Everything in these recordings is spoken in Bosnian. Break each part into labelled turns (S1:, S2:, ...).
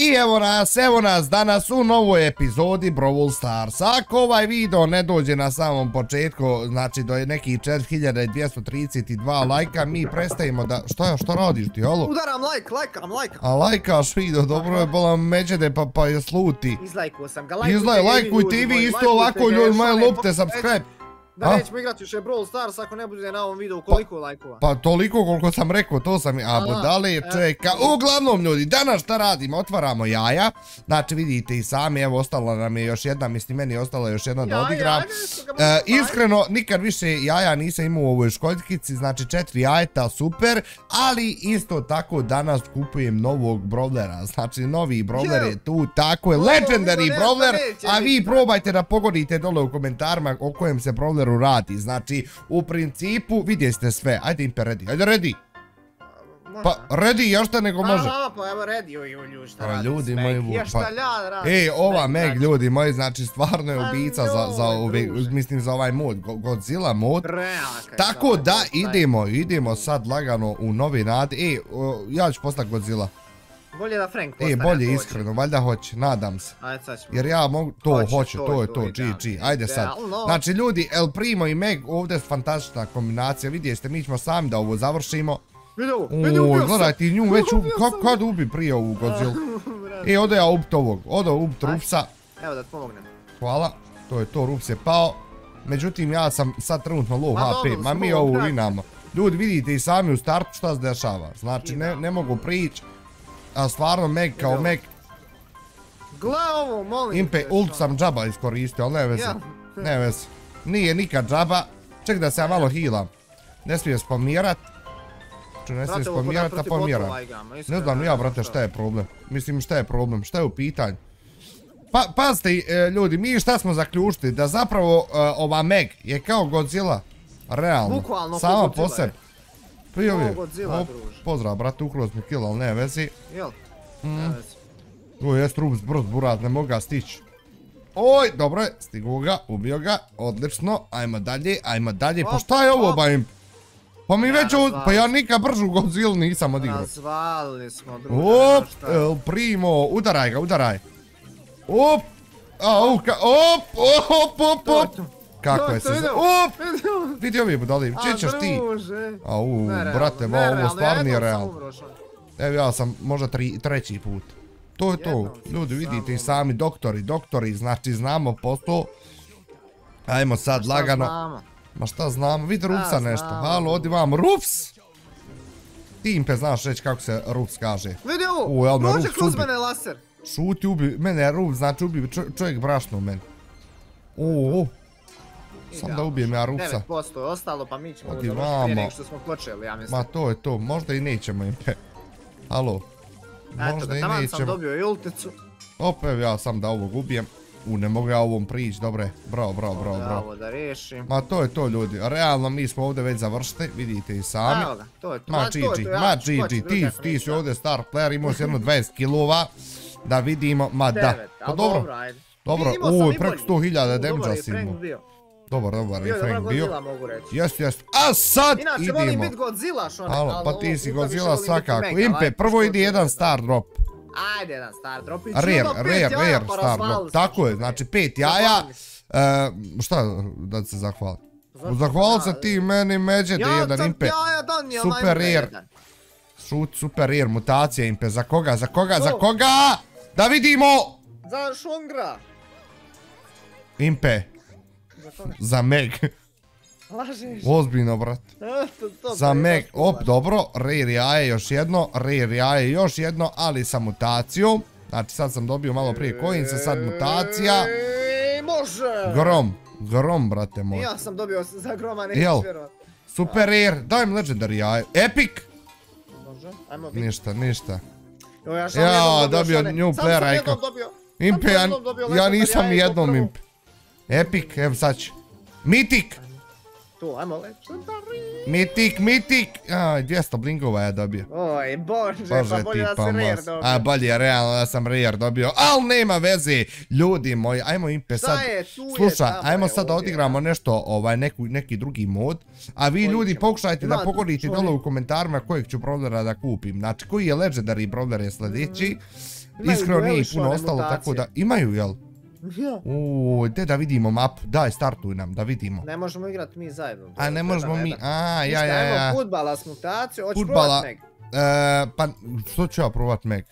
S1: I evo nas, evo nas danas u novoj epizodi Brawl Stars. Ako ovaj video ne dođe na samom početku, znači do nekih 4232 lajka, mi prestajemo da... Što je, što radiš ti, halo?
S2: Udaram like, lajkam, lajkam.
S1: A lajkaš video, dobro je bila međede pa, pa je sluti.
S2: Izlajkuo sam ga, lajkujte
S1: Izlaj, lajkujte i vi isto ovako ljudi, moje lupte, subscribe.
S2: Da nećemo igrati više Brawl Stars ako ne bude na ovom videu koliko pa, lajkova.
S1: Pa toliko koliko sam rekao, to sam... A budale, e. čeka. Uglavnom ljudi, danas šta radimo? Otvaramo jaja. Znači vidite i sami, evo ostala nam je još jedna, mislim meni je ostala još jedna da odigram. E, iskreno, nikad više jaja nisam imao u ovoj školjkici, znači četiri jajeta, super. Ali isto tako danas kupujem novog brawlera. Znači novi brawler je tu, tako je, legendary brawler. A vi probajte da pogodite dole u komentarima o kojem se brawler serveru radi. Znači, u principu, vidjeli ste sve. Ajde, Impe, ready. Ajde, ready. Pa, ready, još šta nego može.
S2: Aha, pa evo ready, oj, šta pa, radi
S1: ljudi moji,
S2: još šta ljad radi
S1: Ej, ova Meg, ljudi moji, znači, stvarno je ubica za, za ove, mislim, za ovaj mod, Godzilla mod. Tako da, idemo, idemo sad lagano u novi nad. Ej, ja ću postati Godzilla.
S2: Bolje da Frank postane.
S1: E, bolje iskreno, valjda hoće, nadam se.
S2: Ajde, sad ćemo.
S1: Jer ja mogu, to hoće, to je to, GG, ajde sad. Znači, ljudi, El Primo i Meg, ovdje je fantastična kombinacija, vidjeste, mi ćemo sami da ovo završimo.
S2: Vidi ovo, vidi ubio
S1: sam. Gledaj ti nju već ubi, kad ubi prije ovu Godzilla? E, ode ja ubit ovog, ode ubit Rupsa.
S2: Evo da ti pomognem.
S1: Hvala, to je to, Rups je pao. Međutim, ja sam sad trenutno low HP, ma mi ovu vinamo. Ljudi, vidite i sami u startu šta se dešava. Znači, ne mogu prići. A stvarno Meg kao Meg.
S2: Gle ovo, molim
S1: Impe, ult sam džaba iskoristio, ali ne vezi. Ne vezi. Nije nikad džaba. Ček da se ja malo healam. Ne smije spomirat. Ču ne smije spomirat, a pomiram. Ne znam ja, brate, šta je problem. Mislim, šta je problem, šta je u pitanju. Pa, pazite, e, ljudi, mi šta smo zaključili? Da zapravo e, ova Meg je kao Godzilla. Realno.
S2: Bukvalno,
S1: Sama po sebi. Prije ovi. Pozdrav, brate, ukroz mi kill, ali ne vezi.
S2: Jel?
S1: Mm. Ne vezi. Ovo je strup zbrod, burat, ne mogu ga stići. Oj, dobro je, stigu ga, ubio ga, odlično, ajmo dalje, ajmo dalje, pa šta je ovo, bajim? Pa mi već ovo, pa ja nikad bržu Godzilla nisam odigrao.
S2: Razvalili smo druga,
S1: Op, el primo, udaraj ga, udaraj. Op, a, uka, op, op, op, op. Kako je se. Up! Vidio mi je budali, gdje ćeš ti? A u, brate, ovo stvarno nije realno. Evo ja sam možda treći put. To je to, ljudi vidite i sami doktori, doktori, znači znamo posto. Ajmo sad lagano. Ma šta znamo, vidi Rufsa nešto. Halo, odi vam, Rufs! Ti impe znaš reći kako se Rufs kaže.
S2: Vidi ovo, može kroz mene laser.
S1: Šuti, ubi, mene Rufs, znači ubi čovjek brašno u meni. Uuu. Sam da ubijem ja Rupsa.
S2: 9% je ostalo, pa mi ćemo završiti prije nek što smo počeli, ja mislim.
S1: Ma to je to, možda i nećemo im te. Halo.
S2: Možda i nećemo. Eto, sam dobio i ulticu.
S1: Opet ja sam da ovog ubijem. U, ne mogu ja ovom prići, dobre. Bravo, bravo, bravo, bravo.
S2: Ovo da riješim.
S1: Ma to je to ljudi, realno mi smo ovdje već završili, vidite i sami.
S2: Evo ga, to je to.
S1: Ma GG, ma GG, ti, ti si ovdje star player, imao si jedno 20 kilova. Da vidimo, ma da. Pa dobro. Dobro, uj, preko 100.000 damage-a si imao. Dobar, dobar, je Frank bio. Jest, jest. A sad idemo.
S2: Inače, volim bit Godzilla, šone.
S1: Halo, pa ti si Godzilla svakako. Impe, prvo idi jedan star drop.
S2: Ajde, jedan star drop.
S1: Rare, rare, rare pa star drop. Tako je, znači pet jaja. E, šta da se zahvali? Zahvali se ti meni međe da jedan Impe. Super rare. Šut, super rare, mutacija Impe. Za koga, za koga, za koga? Da vidimo!
S2: Za Šungra.
S1: Impe. Za Meg.
S2: Lažeš.
S1: Ozbiljno, brat. Za Meg. Op, dobro. Rare jaje još jedno. Rare jaje još jedno, ali sa mutacijom. Znači, sad sam dobio malo prije coinsa, sad mutacija.
S2: Može.
S1: Grom. Grom, brate moj.
S2: Ja sam dobio za groma, neću vjerovat.
S1: Super rare. Daj mi legendary jaje. Epic.
S2: Može. Ajmo
S1: Ništa, ništa.
S2: Ja,
S1: dobio new player. Sam sam
S2: jednom
S1: ja nisam jednom impe. Epic, evo sad ću. Mythic!
S2: Tu, ajmo legendary.
S1: Mythic, Mythic! Aj, 200 blingova ja dobio.
S2: Oj, bože, pa bolje da si rare dobio.
S1: A, bolje, realno da sam rare dobio. Al, nema veze, ljudi moji. Ajmo impe sad. Sluša, ajmo sad da odigramo nešto, ovaj, neki drugi mod. A vi ljudi pokušajte da pogodite dole u komentarima kojeg ću brawlera da kupim. Znači, koji je legendary brawler je sljedeći.
S2: Imaju
S1: Iskreno nije puno ostalo, tako da...
S2: mutacije.
S1: Imaju, jel?
S2: Ja.
S1: Uuu, gdje da vidimo mapu? Daj, startuj nam, da vidimo.
S2: Ne možemo igrati mi zajedno.
S1: A ne možemo mi,
S2: jedan.
S1: a, ja,
S2: Ništa,
S1: ja, ja.
S2: Ajmo futbala s mutacijom, hoćeš
S1: Fudbala.
S2: provat Meg?
S1: E, pa, što ću ja provat Meg?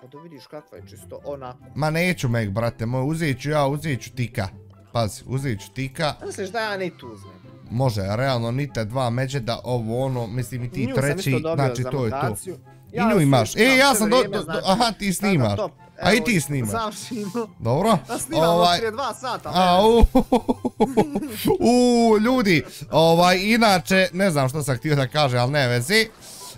S2: Pa da vidiš kakva je čisto onako.
S1: Ma neću Meg, brate moj, uzet ću ja, uzet ću Tika. Pazi, uzet ću Tika.
S2: Misliš da ja ni tu uzmem?
S1: Može, realno, nite dva međeda, ovo ono, mislim i ti
S2: Nju
S1: treći, znači to je to.
S2: mutaciju.
S1: I nju imaš. E, ja sam do,
S2: vrijeme,
S1: do, do,
S2: znači,
S1: aha, ti snimaš.
S2: top.
S1: A i ti snimaš.
S2: Sam snimao.
S1: Dobro.
S2: A snimamo
S1: Ovaj,
S2: prije dva sata.
S1: A, u, u, ljudi, ovaj, inače, ne znam što sam htio da kaže, ali ne vezi.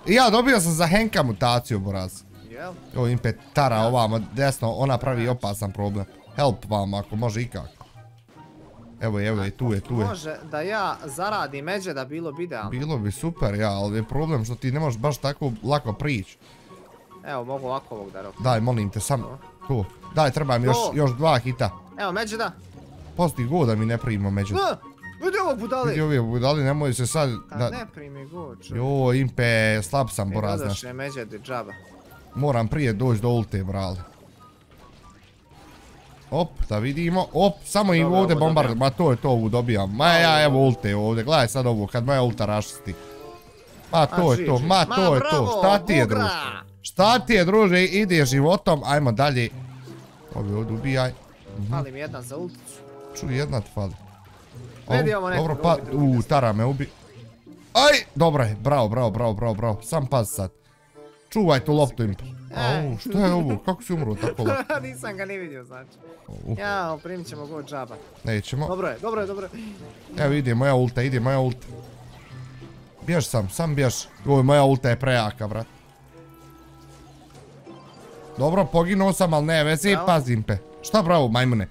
S1: Ja dobio sam za Henka mutaciju, Boraz.
S2: Jel?
S1: Ovo impet tara ovamo desno, ona pravi opasan problem. Help vam ako može ikako. Evo je, evo je, tu je, tu je.
S2: Može da ja zaradim međe da bilo bi idealno.
S1: Bilo bi super, ja, ali je problem što ti ne možeš baš tako lako prići.
S2: Evo, mogu ovako ovog da rokim.
S1: Daj, molim te, sam tu. Daj, treba mi još, još dva hita.
S2: Evo, međe da.
S1: Posti go da mi ne primimo među.
S2: Vidi ovog budali.
S1: Vidi ove budali, nemoj se sad
S2: A
S1: da...
S2: ne primi go, čo.
S1: Jo, impe, slab sam, Boraz, znaš.
S2: Dodoše međe di džaba.
S1: Moram prije doći do ulte, brale. Op, da vidimo. Op, samo im ovdje
S2: ovo
S1: bombard,
S2: dobijam.
S1: ma to je to ovu dobijam. Ma ja evo ulte ovdje, gledaj sad ovo, kad moja ulta rašisti. Ma to
S2: A,
S1: je to, ma to je to, šta ti je
S2: bugra.
S1: Šta ti je druže, ide životom, ajmo dalje. Ovi ovdje ubijaj. Mhm.
S2: Fali mi jedan za ulticu.
S1: Čuj, jedna ti fali.
S2: Nekog
S1: Dobro, pa,
S2: ubi, drugi
S1: u,
S2: da
S1: tara me ubi. Aj, dobro je, bravo, bravo, bravo, bravo, bravo, sam paz sad. Čuvaj tu loptu im.
S2: Ej.
S1: Au, šta je ovo, kako si umro tako loptu?
S2: Nisam ga ni vidio, znači. Jao, primit ćemo go džaba.
S1: Nećemo.
S2: Dobro je, dobro je, dobro je.
S1: Evo ide moja ulta, ide moja ulta. Bjež sam, sam bjež. Oj, moja ulta je prejaka, brat. Dobro, poginuo sam, ali ne veze,
S2: Bravo.
S1: pazim pe. Šta bravo, majmune?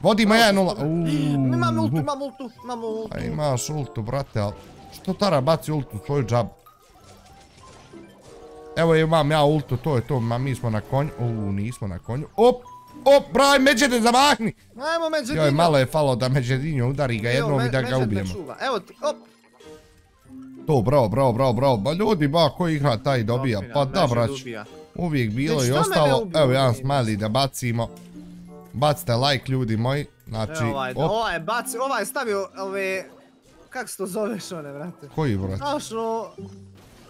S1: Vodimo
S2: Bravo,
S1: ja nula.
S2: Imam ultu, imam ultu, imam ultu.
S1: A imaš ultu, brate, ali... Što Tara baci ultu svoju džabu? Evo imam ja ultu, to je to, ma mi smo na konju. Uuu, nismo na konju. Op! Op, braj, međete zamahni!
S2: Ajmo međe
S1: Joj, malo je falo da Međedinjo udari ga jednom i da ga ubijemo.
S2: Evo ti, op.
S1: To, bravo, bravo, bravo, bravo. Ba ljudi, ba, ko igra taj dobija. Pa da, brać. Uvijek bilo
S2: Već
S1: i ostalo. Evo, jedan smiley da bacimo. Bacite like, ljudi moji. Znači,
S2: Evo ovaj,
S1: op,
S2: ovaj ovaj je stavio ove... Kako se to zoveš one, brate?
S1: koji, brat?
S2: Znaš, no...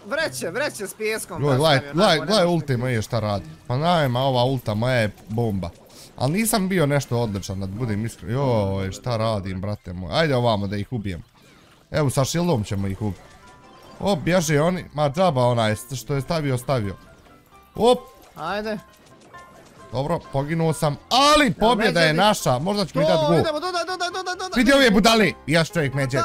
S2: Vreće, vreće s pijeskom.
S1: Joj, gledaj, gledaj, gledaj
S2: možeš
S1: moje šta radi. Pa najma, ova ulta moja je bomba. Ali nisam bio nešto odličan, da budem iskren. Joj, šta radim, brate moj. Ajde ovamo da ih ubijem. Evo, sa šildom ćemo ih ubiti. Op, bježe oni. Ma, džaba onaj što je stavio, stavio. Op,
S2: Ajde.
S1: dobro, poginuo sam. Ali pobjeda je naša. Možda ću mi dat
S2: To,
S1: go.
S2: idemo, dodaj, dodaj, dodaj, dodaj.
S1: Vidi ove budali. Međe.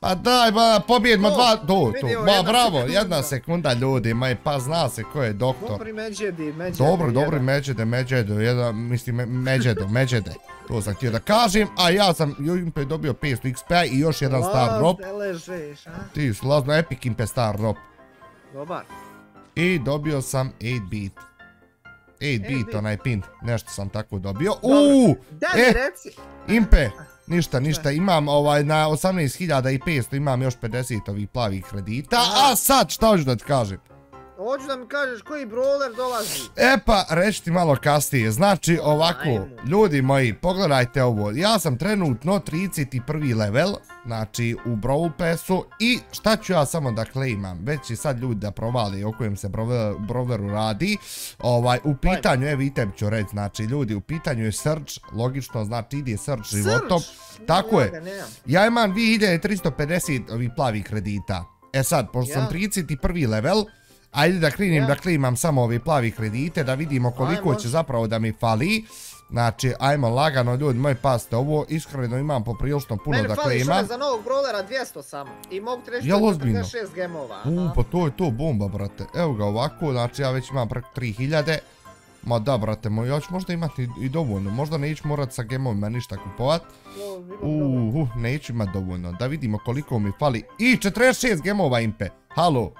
S1: Pa daj, ba, pobjedimo dva. To.
S2: ovo
S1: Ma,
S2: jedna
S1: bravo, jedna sekunda, ljudi. Ma, pa zna se ko je doktor.
S2: Dobri međedi, međedi.
S1: Dobro, dobro,
S2: jedan.
S1: međede, međede, jedan, mislim, me- međede. To sam htio da kažem, a ja sam Impe dobio 500 XP i još jedan star drop.
S2: Ne ležeš, a?
S1: Ti lazno epic star drop.
S2: Dobar.
S1: I dobio sam 8 bit. 8 bit, onaj pin, nešto sam tako dobio. Uuu, e,
S2: reci.
S1: Impe, ništa, ništa, imam ovaj na 18.500 imam još 50 ovih plavih kredita, a sad šta hoću da ti kažem?
S2: Hoću da mi kažeš koji brawler dolazi.
S1: E pa, reći ti malo kasnije, znači ovako,
S2: Ajmo.
S1: ljudi moji, pogledajte ovo, ja sam trenutno 31. level, znači u Brawl Passu i šta ću ja samo da claimam, već će sad ljudi da provali o kojem se Brawler- Brawleru radi, ovaj, u pitanju, evo i tebi ću reći, znači ljudi, u pitanju je search, logično, znači ide search životom, tako je, ja imam 2350 ovih plavih kredita. E sad, pošto sam
S2: Ja.
S1: 31. level, ajde da krenim
S2: Ja.
S1: da klimam samo ove plavi kredite, da vidimo koliko
S2: Ajmo.
S1: će zapravo da mi fali. Znači, ajmo lagano, ljudi moji, pasite ovo, iskreno imam poprilično puno
S2: Meni
S1: da klimam.
S2: šove za novog brawlera 200 samo. I mogu ti reći je
S1: ozbiljno?
S2: 46 gemova.
S1: U, pa to je to bomba, brate. Evo ga ovako, znači ja već imam preko 3000. Ma da, brate moj, ja ću možda imati i- dovoljno. Možda neću morat sa gemovima ništa kupovat. Uuu, uh, neću imat dovoljno. Da vidimo koliko mi fali. I 46 gemova impe. Halo.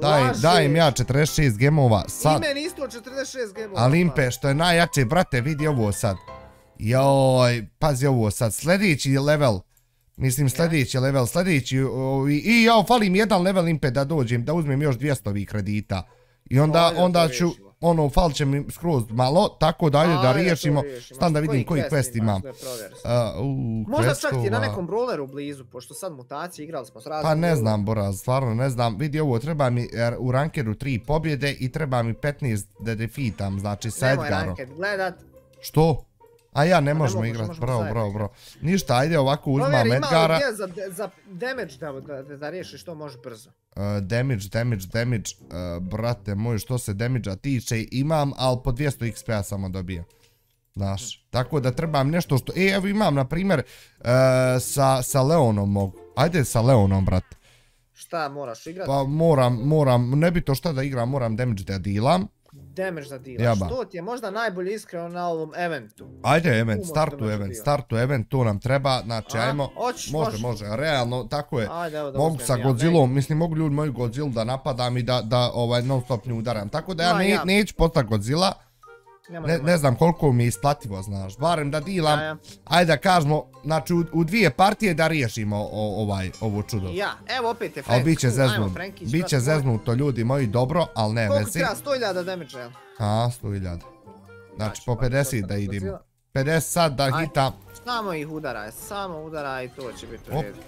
S1: Daj,
S2: Lažeš.
S1: dajem ja 46 gemova sad.
S2: I meni isto 46 gemova.
S1: Ali impe, što je najjače, brate, vidi ovo sad. Joj, pazi ovo sad. Sljedeći level. Mislim sljedeći level, sljedeći i ja fali mi jedan level impe da dođem, da uzmem još 200 ovih kredita. I onda, ću. Ono, fal će mi skroz malo, tako da ajde da riješimo,
S2: riješimo.
S1: stan da vidim koji
S2: quest
S1: quest imam. Uh, u,
S2: Možda čak ti na
S1: questova-
S2: nekom brawleru blizu, pošto sad mutacije igrali smo s raznim...
S1: Pa ne znam, Boraz, stvarno ne znam. Vidi ovo, treba mi er, u rankeru 3 pobjede i treba mi 15 da defitam, znači sa
S2: Nemoj
S1: Edgarom.
S2: ranked gledat.
S1: Što? A ja ne
S2: Pa
S1: možemo
S2: možemo,
S1: igrat,
S2: možemo
S1: bravo, bravo, bravo. Ništa, ajde ovako uzmam
S2: ima li
S1: Edgara.
S2: gdje za, za damage da, da, da, da može brzo.
S1: Uh, damage, damage, damage, uh, brate moj, što se damage-a tiče, imam, ali po 200 XP-a samo dobija. Znaš, tako da trebam nešto što... E, evo imam, na primjer, uh, sa, sa Leonom mogu. Ajde sa Leonom, brate.
S2: Šta moraš igrat?
S1: Pa moram, moram, ne bi to šta da igram, moram damage da dilam.
S2: Damage da dilaš.
S1: Jaba.
S2: To ti je možda najbolje iskreno na ovom eventu.
S1: Ajde, event,
S2: Tu
S1: startu event, startu event, to nam treba, znači,
S2: A,
S1: ajmo,
S2: hoćeš,
S1: može,
S2: možeš.
S1: može, realno, tako je.
S2: Ajde, evo da
S1: Mogu sa
S2: ja,
S1: Godzillom, mislim mogu ljudi moju Godzilla da napadam i da, da ovaj, non stop nju udaram. Tako da ja,
S2: Ma,
S1: ne,
S2: ja.
S1: neću postati Godzilla, ne, ne znam koliko mi je isplativo, znaš. Barem da dilam,
S2: Ja, ja.
S1: ajde da kažemo, znači u, u dvije partije da riješimo o, ovaj, ovo čudo.
S2: Ja, evo opet je Frank.
S1: Ali bit će zeznut,
S2: Frankić,
S1: bit će zeznuto ljudi moji dobro, ali ne
S2: Koliko
S1: vezi.
S2: treba 100.000 damage, jel?
S1: A, 100.000. Znači po 50 da idemo.
S2: Godzilla.
S1: 50 sad da
S2: Ajde.
S1: hitam.
S2: Samo ih udaraj, samo udaraj i to će biti u redu.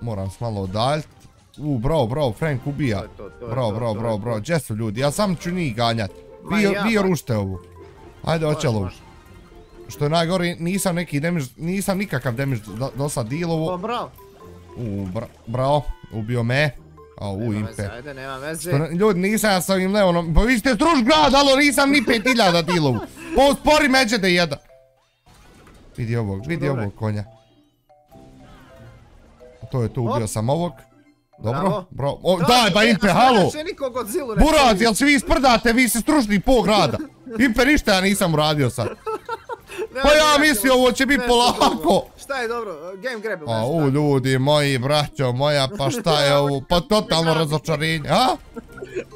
S1: Moram s malo udaljit. U, bro, bro, Frank ubija.
S2: To to, to je
S1: Bro,
S2: to,
S1: bro,
S2: to
S1: bro,
S2: je
S1: bro,
S2: to.
S1: gdje su ljudi? Ja sam ću njih ganjat.
S2: Ma
S1: Vi,
S2: ja,
S1: vi rušte ovu. Ajde, oćelo.
S2: može.
S1: Što je najgori, nisam neki damage, nisam nikakav damage do, do sad
S2: Pa
S1: dealovo.
S2: bravo.
S1: U, bra, bravo, ubio me. A, u,
S2: Nema veze,
S1: impe.
S2: ajde, nema veze.
S1: Što, ljudi, nisam ja sa ovim Leonom, pa vi ste struž grad, alo, nisam ni 5000 dealovu. Pa uspori međe da jedan. Vidi ovog, vidi ovog konja. To je to, ubio
S2: Op.
S1: sam ovog. Dobro,
S2: Bravo.
S1: bro. O, daj, ba
S2: e,
S1: Impe, halo.
S2: Neće niko Godzilla ne
S1: Buraz,
S2: čuje.
S1: jel se vi sprdate, vi ste stručni po grada. Impe, ništa ja nisam uradio sad. Pa ja mislio ovo će biti polako.
S2: Šta je dobro? Game grab ili
S1: A
S2: nešto
S1: u ljudi moji, braćo moja, pa šta je ovo? Pa totalno razočarenje, a?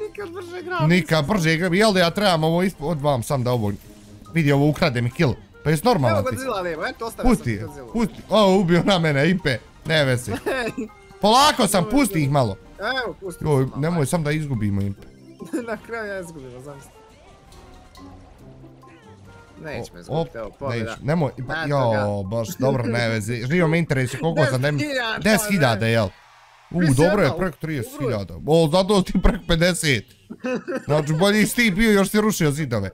S2: Nikad brže grab.
S1: Nika brže igram, jel da ja trebam ovo ispod vam sam da ovo... Vidi ovo ukrade mi kill. Pa jesi
S2: Evo
S1: normalan ti?
S2: Godzilla lijevo, eto ostavio sam
S1: Pusti
S2: Godzilla.
S1: pusti. O, ubio na mene, Impe. Ne vesi. Polako sam, pusti ih malo.
S2: Evo, pusti.
S1: Joj, nemoj sam da izgubimo
S2: ajde. Na kraju ja izgubim, zamisli. Nećemo
S1: Op,
S2: izgubiti, evo, pobjeda.
S1: neću, nemoj, pa,
S2: Eto
S1: jo, baš, dobro, ne vezi, živo me interesi koliko sam dem...
S2: 10.000,
S1: 10.000,
S2: ne.
S1: jel? U, dobro je, preko
S2: dobro je.
S1: 30.000. O, zato ti preko 50. Znači, bolji si ti bio, još si rušio zidove.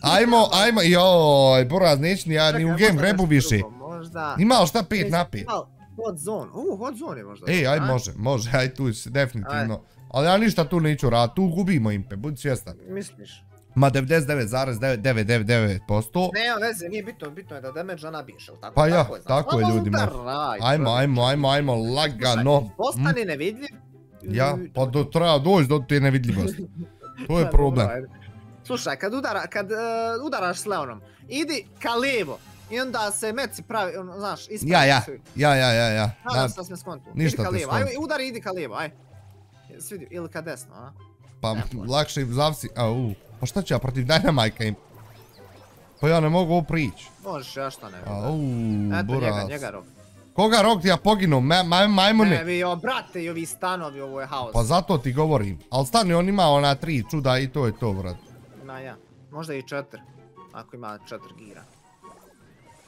S1: Ajmo, ajmo, joj, Boraz, neću ni ja, ni u game grebu više.
S2: drugo, Možda...
S1: Ima li šta 5 na 5?
S2: Mal, Hot zone, u, hot zone je možda.
S1: Ej, aj može, može, aj tu si definitivno. Ali ja ništa tu neću raditi, tu gubimo impe, budi svjestan.
S2: Misliš?
S1: Ma 99,999%.
S2: Nema veze, nije bitno, bitno je da damage nabiješ, jel tako?
S1: Pa ja,
S2: znači.
S1: tako je,
S2: Samo
S1: ljudi moji.
S2: udaraj,
S1: Ajmo, ajmo, ajmo, ajmo, lagano.
S2: Slušaj, Postani nevidljiv.
S1: Ja, pa do, treba doći do te nevidljivosti. To je
S2: Pa,
S1: problem.
S2: Slušaj, kad, udara, kad uh, udaraš s Leonom, idi ka lijevo. I onda se meci pravi, ono, znaš, ispravi.
S1: Ja, ja, ja, ja, ja, ja.
S2: Nadam se da sme skontu.
S1: ništa
S2: idi ka
S1: te
S2: lijevo,
S1: skontu.
S2: aj, udari, idi ka lijevo, aj. Svidi, ili ka desno, a?
S1: Pa lakše im zavsi, au, pa šta ću ja protiv Dynamajka im? Pa ja ne mogu ovo prići.
S2: Možeš, ja šta ne. Eto njega,
S1: buraz.
S2: njega rok.
S1: Koga rok ti ja poginu, ma, ma,
S2: Ne,
S1: majmune?
S2: vi, o, brate, i ovi stanovi, ovo je haos.
S1: Pa zato ti govorim. Al stani, on ima ona tri čuda i to je to, brat.
S2: Ima ja. Možda i četiri. Ako ima četiri gira.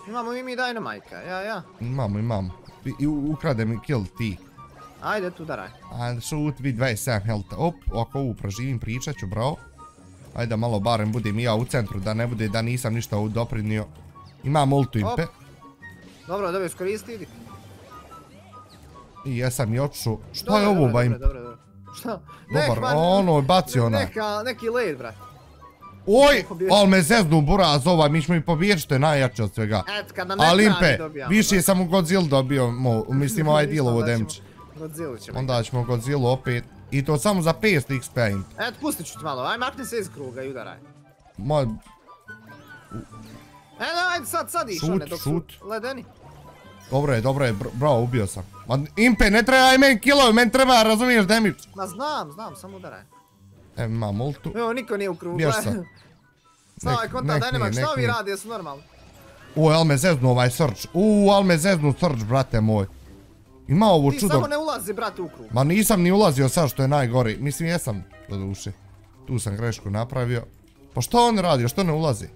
S2: Imamo i mi Dynamite-a, ja, ja.
S1: Imamo, imamo. I, ukrade mi kill ti.
S2: Ajde, tu daraj.
S1: Ajde, shoot, vi 27 health. Op, ako ovu proživim, pričat ću, bravo. Ajde, da malo barem budem i ja u centru, da ne bude da nisam ništa doprinio. Imam ultu impe.
S2: Dobro, dobro, iskoristi, idi.
S1: I jesam i oču. Šta
S2: Dobro,
S1: je ovo, ba impe?
S2: dobro, dobro. Šta?
S1: Dobar, ono je bacio onaj.
S2: Neka, neki late, brat.
S1: Oj,
S2: Neko bio-
S1: al me zeznu buraz ova, mi ćemo i pobijeti što je najjače od svega.
S2: Et, kada ne
S1: Ali impe, više sam u Godzilla dobio, mo, mislim ovaj deal ovo.
S2: Godzilla ćemo.
S1: Onda ćemo Godzilla opet. I to samo za 500 XP impe.
S2: Et, pustit ću ti malo, aj makni se iz kruga i udaraj.
S1: Moj,
S2: E, ajde sad, sad iš
S1: Šut,
S2: one dok
S1: šut.
S2: su ledeni.
S1: dobro je, dobro je, br bravo, ubio sam. Ma, impe, ne treba i meni killovi, meni treba, razumiješ, damage.
S2: Ma znam, znam, samo udaraj.
S1: E, imam ultu.
S2: Evo, niko nije u krugu.
S1: Još sam.
S2: Slavaj
S1: Nek-
S2: konta
S1: nek
S2: da
S1: nije,
S2: nema, šta ovi radi, jesu normalni?
S1: U, al me zeznu ovaj search. U, al me zeznu search, brate moj. Ima ovo
S2: Ti
S1: čudo.
S2: samo ne ulazi, brate, u krug.
S1: Ma nisam ni ulazio sad što je najgori. Mislim, jesam, do duše. Tu sam grešku napravio. Pa što on radi, što ne ulazi?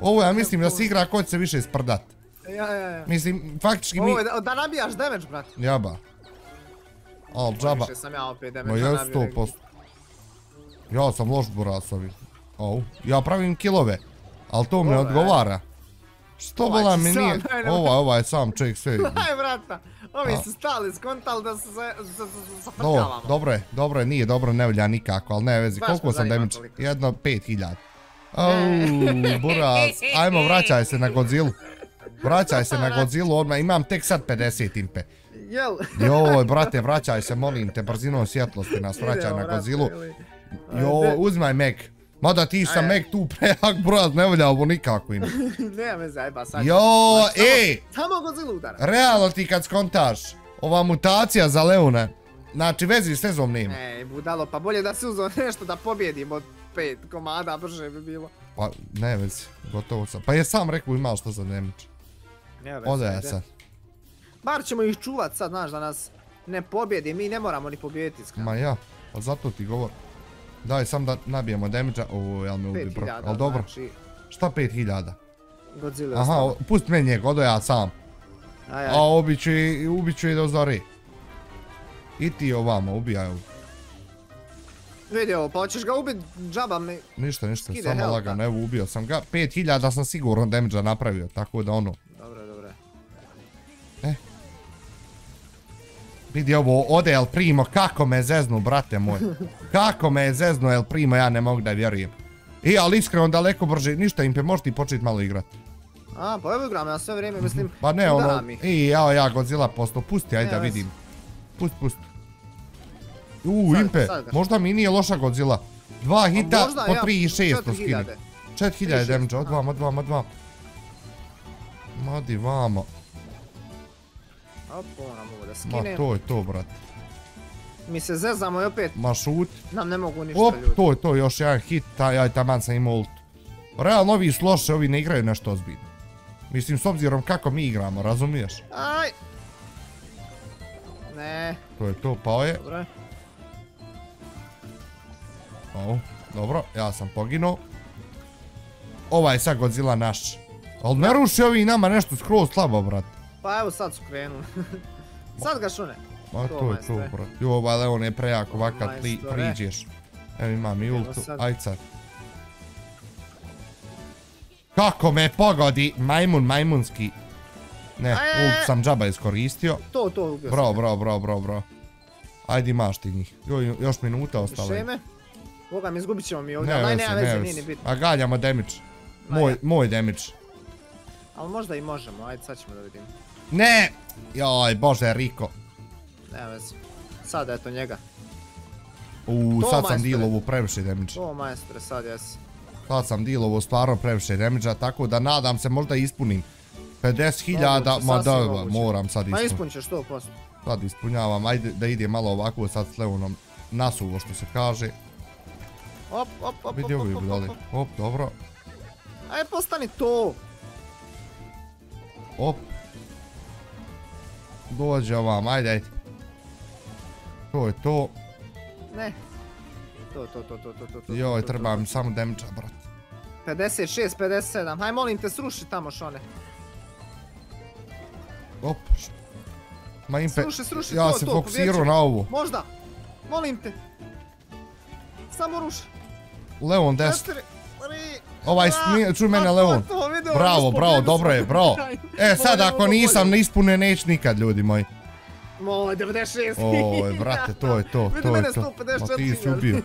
S1: Ovo ja mislim da se igra ko će se više isprdat.
S2: Ja, ja, ja.
S1: Mislim, faktički mi...
S2: Ovo je da, da nabijaš damage, brat.
S1: Jaba. Al, džaba.
S2: Više sam ja opet
S1: Ma
S2: damage. nabio negdje.
S1: 100%. Ja sam loš buras ovi. Au, ja pravim kilove. Al to
S2: Ovaj.
S1: odgovara. Što
S2: Ovaj
S1: bola
S2: će
S1: mi nije...
S2: nemoj.
S1: Ovaj, ovaj sam čovjek sve.
S2: Aj, brata. Ovi su stali, skontali da se za- za- za-
S1: Do,
S2: zaprljavamo.
S1: dobro je, dobro je, nije dobro, ne velja nikako, ali ne vezi. Koliko sam damage? Jedno 5000. Au, buraz. Ajmo, vraćaj se na Godzilla. Vraćaj se na Godzilla, odmah imam tek sad 50 impe.
S2: Jel?
S1: Joj, brate, vraćaj se, molim te, brzinom svjetlosti nas vraćaj na Godzilla.
S2: ili-
S1: Jo, uzmaj Meg. Mada ti sam. Meg tu prejak, buraz, ne velja ovo nikako ima.
S2: Nema me zajeba sad.
S1: Jo,
S2: Samo-
S1: ej,
S2: Samo Godzilla udara.
S1: realno ti kad skontaš, ova mutacija za Leona, znači vezi s vezom nema.
S2: Ej, budalo, pa bolje da se uzo nešto da pobjedimo od pet komada, brže bi bilo.
S1: Pa, ne vezi, gotovo sam. Pa je sam rekao imao što za damage.
S2: Nema veze,
S1: Ode ja sad.
S2: Bar ćemo ih čuvat sad, znaš, da nas ne pobjedi, mi ne moramo ni pobjediti.
S1: Ma ja, pa zato ti govor. Daj sam da nabijemo damage-a, ovo, jel me ubi bro.
S2: 5000,
S1: Al dobro,
S2: znači,
S1: šta 5000?
S2: Godzilla je
S1: Aha,
S2: ostalo.
S1: o- pusti me njeg, odo ja sam.
S2: Aj,
S1: A ubiću i, ubiću i do zori. I ti ovamo, ubijaj ovu.
S2: Vidi ovo, pa hoćeš ga ubit džaba mi.
S1: Ništa, ništa,
S2: Skide
S1: samo lagano, evo ubio sam ga. 5000 sam sigurno damage-a napravio, tako da ono. Vidi ovo, ode El Primo, kako me zeznu, brate moj. Kako me zeznu El Primo, ja ne mogu da vjerujem. I, ali iskreno daleko brže, ništa Impe, možeš ti početi malo igrat.
S2: A, pa evo igram ja sve vrijeme, mislim,
S1: Pa ne, ono, i ja, ja, Godzilla posto, pusti, ajde da vidim. Pust, pust.
S2: Sad-
S1: Impe,
S2: sad
S1: možda mi nije loša Godzilla. Dva hita
S2: možda,
S1: po
S2: ja,
S1: 3600 skini.
S2: 4000.
S1: 4000 damage,
S2: 3600,
S1: od vama, od vama, od vama. Madi vamo.
S2: Op, ovo nam mogu da
S1: Ma
S2: skinem.
S1: to je to, brat.
S2: Mi se zezamo i opet
S1: Ma šut.
S2: nam ne mogu ništa
S1: Op,
S2: ljudi.
S1: to je to, još jedan hit, taj, aj taman sam imao ult. Realno ovi su loše, ovi ne igraju nešto ozbiljno. Mislim, s obzirom kako mi igramo, razumiješ?
S2: Aj! Ne,
S1: To je to, pao je.
S2: dobro.
S1: Au, dobro, ja sam poginuo. Ovaj je sad Godzilla naš. Ali ne ruši ovi nama nešto skroz slabo, brat.
S2: Pa evo sad su krenuli. sad ga šune.
S1: Ma
S2: To,
S1: to je to, brat. Jo, ovaj Leon je prejak ovakav
S2: Majstore.
S1: priđeš. Evo imam i ultu, aj sad. Kako me pogodi, majmun majmunski. Ne,
S2: Aj,
S1: ult sam džaba iskoristio.
S2: To, to ubio
S1: Bro,
S2: sam.
S1: bro, bro, bro, bro. Ajde imaš ti njih. Jo, još minuta ostala. je.
S2: Šeme. Boga mi izgubit ćemo mi ovdje,
S1: Ne
S2: ali
S1: veze,
S2: nema
S1: ne
S2: veze, nije ni bitno.
S1: A galjamo damage.
S2: Ma
S1: Moj, moj damage.
S2: Ali možda i možemo, ajde sad ćemo da vidimo.
S1: Ne! Joj, bože, Riko.
S2: Nema veze. Sad eto njega.
S1: U,
S2: To,
S1: sad sam dealovu previše damage.
S2: To majstore, sad jesi.
S1: Sad sam dealovu stvarno previše damage tako da nadam se možda ispunim. 50.000,
S2: Moguće,
S1: ma da,
S2: moguće.
S1: moram sad
S2: Ma
S1: ispuniti.
S2: ispunit ćeš 100%.
S1: Sad ispunjavam, ajde da ide malo ovako sad s Leonom nasuvo što se kaže.
S2: Op, op, op,
S1: Vidi
S2: op,
S1: ovi
S2: op,
S1: budali.
S2: op, op.
S1: Op, dobro.
S2: Aj, postani to.
S1: Op. Dođe ovam, ajde, ajde. To je to.
S2: Ne. To, to, to, to, to, to, to.
S1: Joj, treba mi samo damage brat.
S2: 56, 57. Haj, molim te, sruši tamo šone.
S1: Op. Ma impe,
S2: Sruši, sruši,
S1: ja
S2: to,
S1: se
S2: to,
S1: fokusirao na ovu.
S2: Možda. Molim te. Samo ruši.
S1: Leon 10.
S2: Četiri, tri,
S1: Ovaj, čuj mene, Leon. Bravo, bravo, dobro je, bravo. E, sad ako nisam ne ispune, neć nikad, ljudi moji.
S2: Moj, 96.
S1: Oj, brate, to je to, to je to.
S2: 154
S1: Ma ti si ubio.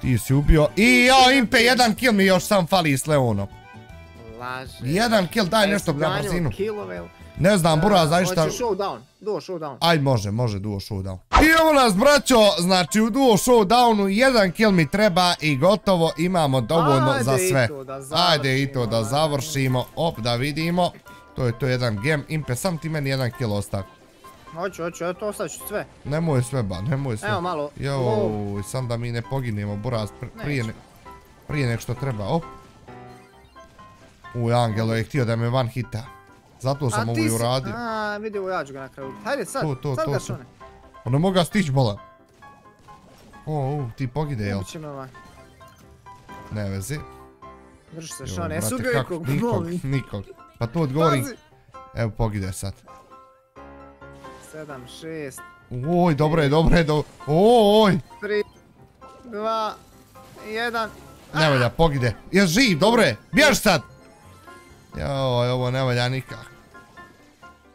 S1: Ti si ubio. I ja, Impe, jedan kill mi još sam fali s Leonom.
S2: Laže.
S1: Jedan kill, daj nešto na brzinu. Ne znam, Buraz, daj šta...
S2: Hoće showdown. Duo showdown.
S1: Aj, može, može duo showdown. I evo nas, braćo, znači u duo showdownu jedan kill mi treba i gotovo imamo dovoljno
S2: Ajde
S1: za
S2: i
S1: sve.
S2: to da
S1: Ajde i to da
S2: završimo,
S1: završimo. Op, da vidimo. To je to jedan game. Impe, sam ti meni jedan kill ostavi.
S2: Hoću, hoću, eto ostavit ću sve.
S1: Nemoj sve ba, nemoj sve.
S2: Evo malo.
S1: Joj, sam da mi ne poginemo, Buraz, pr- prije, ne, prije nek što treba, op. Uj, Angelo je htio da me van hita. Zato sam ovo i uradio.
S2: A, vidi ovo, ja ću ga na kraju. Hajde sad,
S1: To, to,
S2: sad
S1: to,
S2: ga
S1: to.
S2: šone.
S1: Ono moga stić bola. O, u, ti pogide, jel?
S2: Ubit će me ovaj.
S1: Ne vezi.
S2: Drži se, Šone, jesu bio ikog,
S1: Nikog,
S2: molim.
S1: nikog. Pa tu odgovorim,
S2: Pazi.
S1: evo pogide sad.
S2: Sedam, šest,
S1: Oj, dobro je, dobro je. Oj,
S2: tri, dva, jedan.
S1: ne valja, pogide. Jes živ, dobro je, bješ sad! Joj, ovo ne valja nikak.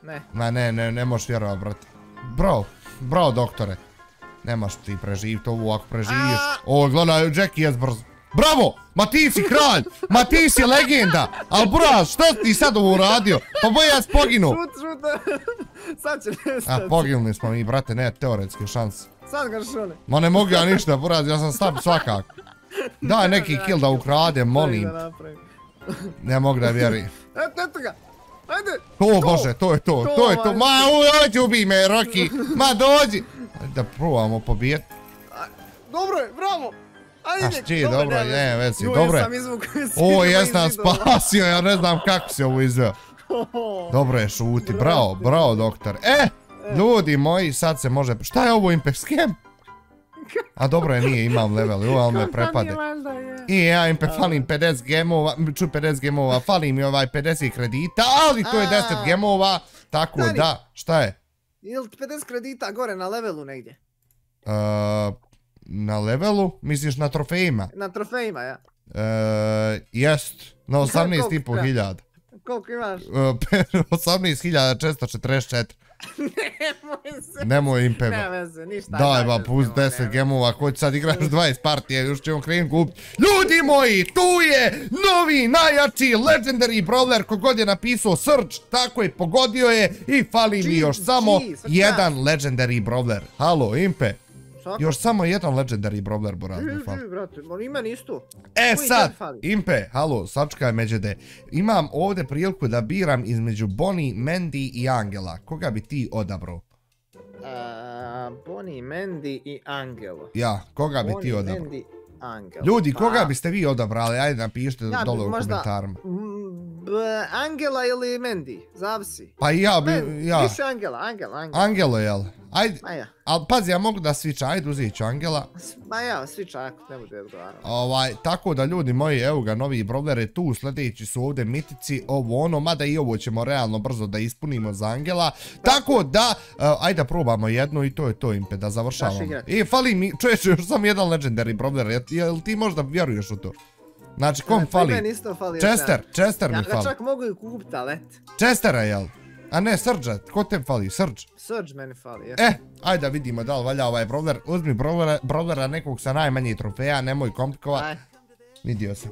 S2: Ne.
S1: Ma ne, ne, ne možeš vjerovat, brate. Bro, bro, doktore. Nemaš ti preživit ovo ako preživiš.
S2: A!
S1: O, gledaj, Jackie je brzo. Bravo! Ma ti si kralj! Ma ti si legenda! Al braz, što si ti sad ovo uradio? Pa boj ja poginu!
S2: Šut, šut. Sad će
S1: A
S2: nestati.
S1: poginuli smo mi, brate, ne teoretske šanse.
S2: Sad ga šone.
S1: Ma ne mogu ja ništa, buraz, ja sam slab svakako. Daj neki kill da ukradem, molim. Ne mogu da vjerujem.
S2: Eto, eto ga. Ajde.
S1: O bože, to je to,
S2: To,
S1: to je to. Ma, hoće ubij me, Rocky. Ma, dođi. Ajde Da probamo pobijet.
S2: Dobro je, bravo. Ajde,
S1: A šći, dobro je, ne, vezi, dobro je.
S2: sam izvukao iz
S1: O,
S2: zidova
S1: jes
S2: iz
S1: nas
S2: zidova.
S1: spasio, ja ne znam kako si ovo izveo. Dobro je, šuti, bravo, bravo, doktor. E, ljudi moji, sad se može... Šta je ovo impe, skem? A dobro je, nije, imam level, ovo, ali me prepade. I ja impe falim 50 gemova, ču 50 gemova, falim mi ovaj 50 kredita, ali to je 10
S2: A.
S1: gemova, tako da, šta je?
S2: Ili 50 kredita gore na levelu negdje.
S1: Uh, na levelu, misliš na trofejima?
S2: Na trofejima, ja.
S1: Uh, jest, na 18,5
S2: da.
S1: hiljada.
S2: Koliko imaš?
S1: Uh, 18.444.
S2: Nemoj se.
S1: Nemoj im
S2: Ne
S1: peva.
S2: veze, ništa.
S1: Daj ba, pust
S2: nemoj,
S1: 10
S2: nemoj.
S1: gemova, ko će sad igraš 20 partije, još ćemo krenut kupit. Ljudi moji, tu je novi, najjači, legendary brawler, kogod je napisao Surge, tako je, pogodio je i fali mi još samo
S2: sad
S1: jedan legendary brawler. Halo, Impe,
S2: Svako.
S1: još samo jedan legendary brawler, Boraz, mi
S2: Ži,
S1: fali.
S2: ži, brate, ma ima isto.
S1: E
S2: Koji
S1: sad? Impe, halo, sačkaj međede. Imam ovdje priliku da biram između Bonnie, Mandy i Angela. Koga bi ti odabrao?
S2: Bonnie, Mandy i Angelo.
S1: Ja, koga bi ti
S2: Bonnie,
S1: odabrao?
S2: Mandy, Angelo.
S1: Ljudi,
S2: Pa,
S1: koga biste vi odabrali? Ajde napišite
S2: Ja
S1: dole u
S2: možda-
S1: komentarima.
S2: mm, b- Angela ili Mandy, zavisi.
S1: Pa ja bi,
S2: Ne,
S1: ja.
S2: Više Angela, Angela, Angela.
S1: Angelo, jel? Ajde,
S2: ja,
S1: ali pazi, ja mogu da sviča, ajde uzet ću Angela.
S2: ma ja, svi čak ne bude odgovarao.
S1: Ovaj, tako da ljudi moji, evo ga, novi brawler je tu, sljedeći su ovdje mitici, ovo ono, mada i ovo ćemo realno brzo da ispunimo za Angela. Tako da, uh, ajde probamo jednu i to je to impe, da završavamo. I fali mi, čovječe, još samo jedan legendary brawler, jel, ti možda vjeruješ u to? Znači, kom
S2: E, pa
S1: fali?
S2: Meni isto fali još
S1: Chester,
S2: jedan.
S1: Chester
S2: Ja
S1: mi
S2: ga
S1: fali.
S2: čak mogu i kupit, ali et.
S1: Chestera, jel? A ne, Surge, ko te fali? Surge.
S2: Surge meni fali, jes.
S1: E, ajde da vidimo da li valja ovaj brawler. Uzmi brawlera, brawlera nekog sa najmanje trofeja, nemoj komplikovat.
S2: Aj.
S1: Vidio sam.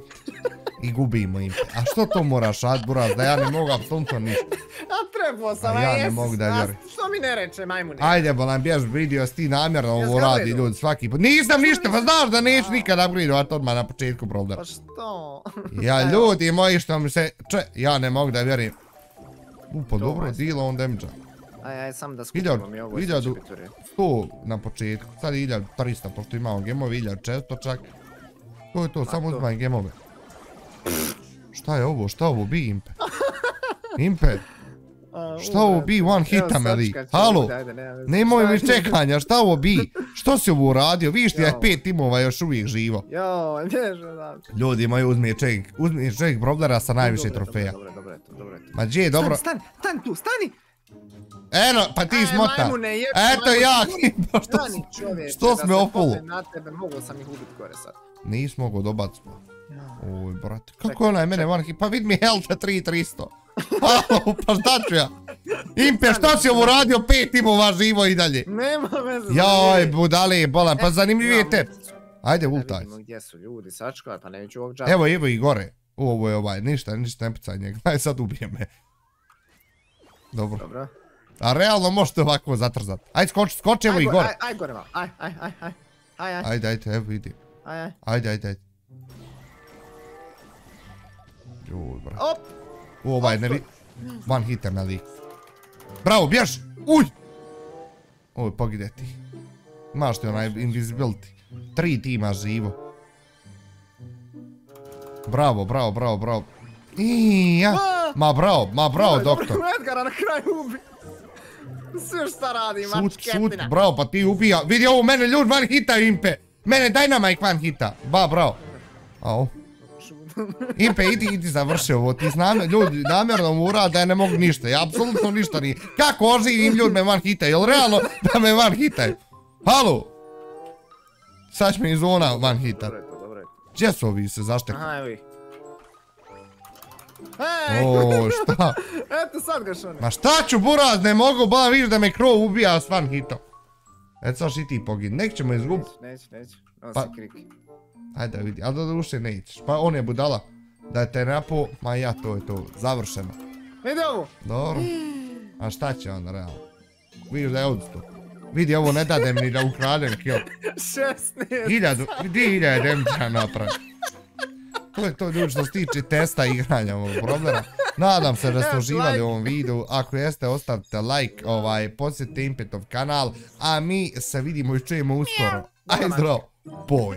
S1: I gubimo im. A što to moraš rad, buraz, da ja ne mogu apsolutno ništa.
S2: A trebao sam,
S1: A
S2: a
S1: ja ne
S2: jes,
S1: mogu da
S2: a
S1: vjerujem.
S2: Što mi ne reče, majmune?
S1: Ajde, bolan, bjež vidio si ti namjerno ovo radi ljudi svaki put. Nisam ništa, pa znaš da neću nikad upgradeovat odmah na početku
S2: Pa
S1: brawlera.
S2: što?
S1: Ja, ljudi moji što mi se... Če, ja ne mogu da vjerujem. U, pa dobro, deal on damage-a.
S2: Aj, aj, sam da skupimo mi ovo. sad
S1: hiljadu-
S2: će biti u redu.
S1: 100 na početku, sad je 1300, pošto imamo gemove, 1400 čak. To je to, samo uzmaj gemove. Šta je ovo, šta ovo bi, Impe? Impe, šta ovo bi, one hita me li? Halo, nemoj mi čekanja, šta ovo bi? Što si ovo uradio? Viš ti da je pet timova još uvijek živo.
S2: Jo, ne znam.
S1: Ljudi moji, uzmi ček, uzmi ček brawlera sa najviše trofeja.
S2: Dobro, je, dobro,
S1: Ma gdje je dobro?
S2: Stani, stani, stani tu, stani!
S1: Eno, pa ti smota.
S2: majmune, jeb-
S1: Eto
S2: majmune,
S1: ja, Kimbo, što si...
S2: čovječe,
S1: što si me opulu?
S2: popnem na tebe, mogu sam ih ubit gore sad.
S1: Nis mogu dobacit. Oj, brate, kako
S2: Čekaj,
S1: onaj mene one hit? Pa vid mi health 3300. Halo, pa šta ću ja? Impe, što si ovo radio? Pet timova živo i dalje.
S2: Nema veze.
S1: Joj, budale, bolan, pa
S2: E,
S1: zanimljivije te. Ajde,
S2: Da
S1: ultaj.
S2: vidimo gdje su ljudi, sačkaj, pa neću ovog džaba.
S1: Evo, evo i gore. Ovo je ovaj, ništa, ništa ne picaj njega. Aj sad ubije me. Dobro.
S2: Dobro.
S1: A realno možete ovako zatrzat. Ajde, skoči, skoči, evo
S2: Aj
S1: i
S2: go-
S1: gore.
S2: Aj, aj gore malo, aj, aj, aj, aj. Aj, aj,
S1: Ajde, ajde, evo vidi.
S2: aj, aj.
S1: Ajde, ajde, ajde. Joj, brat.
S2: Op!
S1: U ovaj ne vi... One hitem na lik. Bravo, bjež! Uj! Oj, pogide ti. Imaš ti onaj invisibility. Tri tima živo. Bravo, bravo, bravo, bravo. Ija! Ma bravo, ma bravo, doktor.
S2: dobro, Edgara na kraju ubi. Sve šta radi,
S1: Šut,
S2: mač
S1: šut,
S2: Ketina.
S1: bravo, pa ti ubija. Vidi ovo, mene ljud van hita impe. Mene daj nama ih van hita. Ba, bravo. Au.
S2: Šut.
S1: Impe, idi, idi završi ovo, ti znam, ljudi, namjerno mu urad da ja ne mogu ništa, ja apsolutno ništa nije. Kako oživim ljudi me van hitaju, jel realno da me van hitaju? Halo? Sad će me iz zona van hitat. Gdje su ovi se, zašto?
S2: Aha, evo ih. Ej!
S1: O, šta?
S2: Eto sad ga šone.
S1: Ma šta ću buraz, ne mogu, ba vidiš da me krov ubija s van hitom. Eto sad i ti pogin, nek ćemo izgubit.
S2: Neću, neću. Nosi
S1: Pa-
S2: kriki.
S1: Ajde vidi, ali do duše nećeš. Pa on je budala. Da je te napo, ma ja to je to, završeno.
S2: Vidi ovu.
S1: Dobro. A šta će on realno? Vidiš da je odsto. Vidi ovo ne dadem ni da ukradem kill.
S2: 16.
S1: Hiljadu, gdje je hiljadu demća napravi? To je to ljudi što se tiče testa igranja ovog problema. Nadam se da ste uživali
S2: like.
S1: u ovom videu. Ako jeste, ostavite like, ovaj, posjetite Impetov kanal. A mi se vidimo i čujemo uskoro. Aj zdravo, boj.